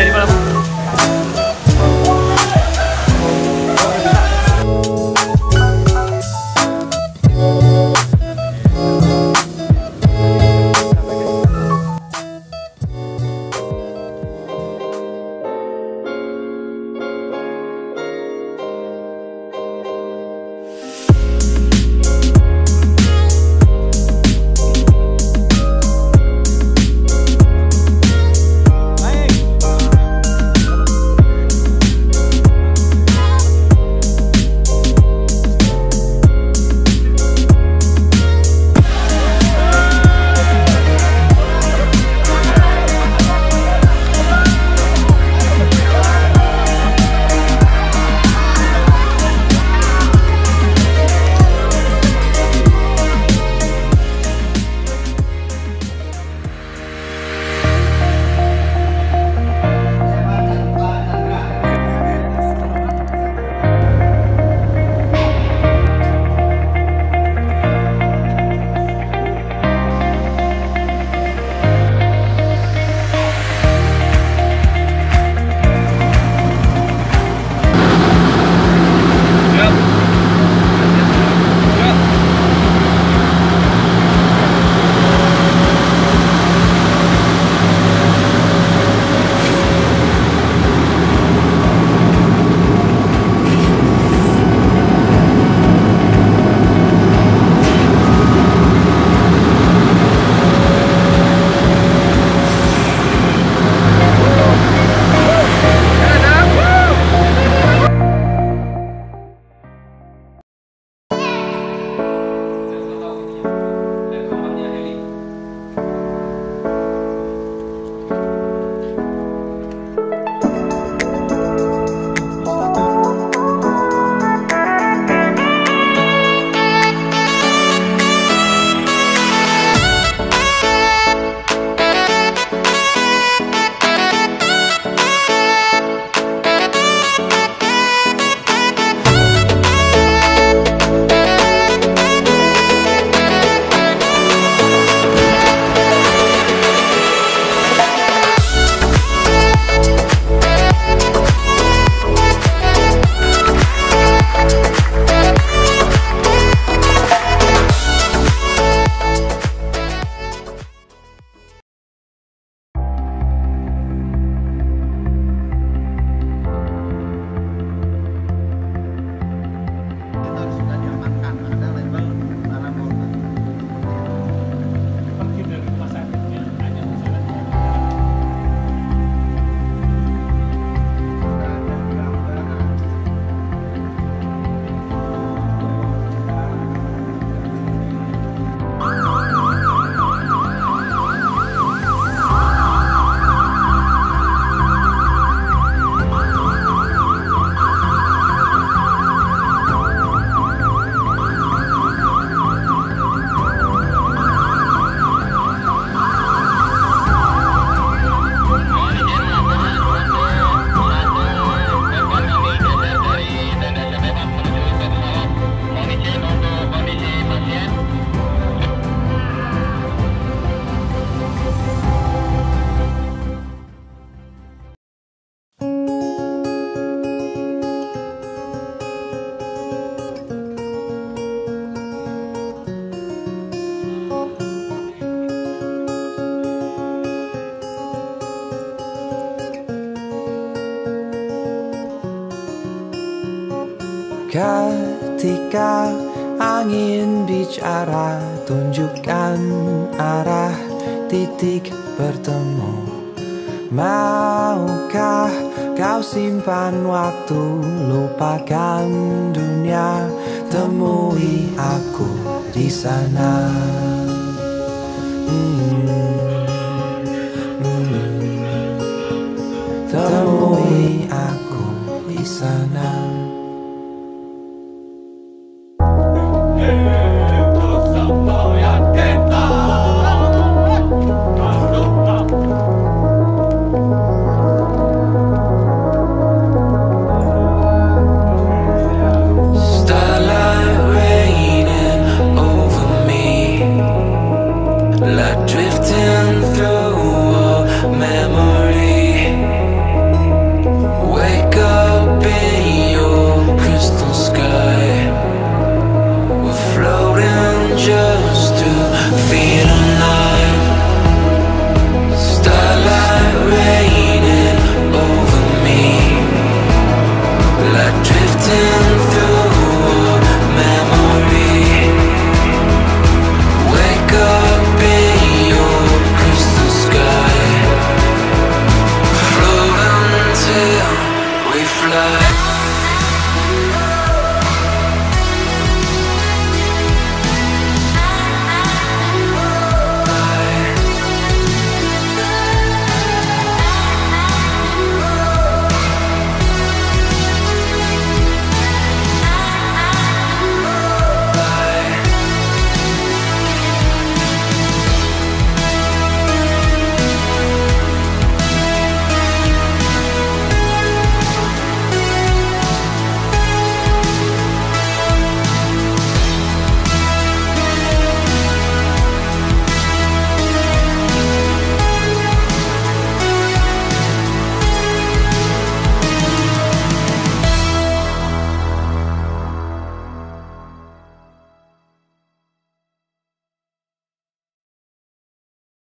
Jadi malam Ketika angin bicara Tunjukkan arah titik bertemu Maukah kau simpan waktu? Lupakan dunia Temui aku di sana.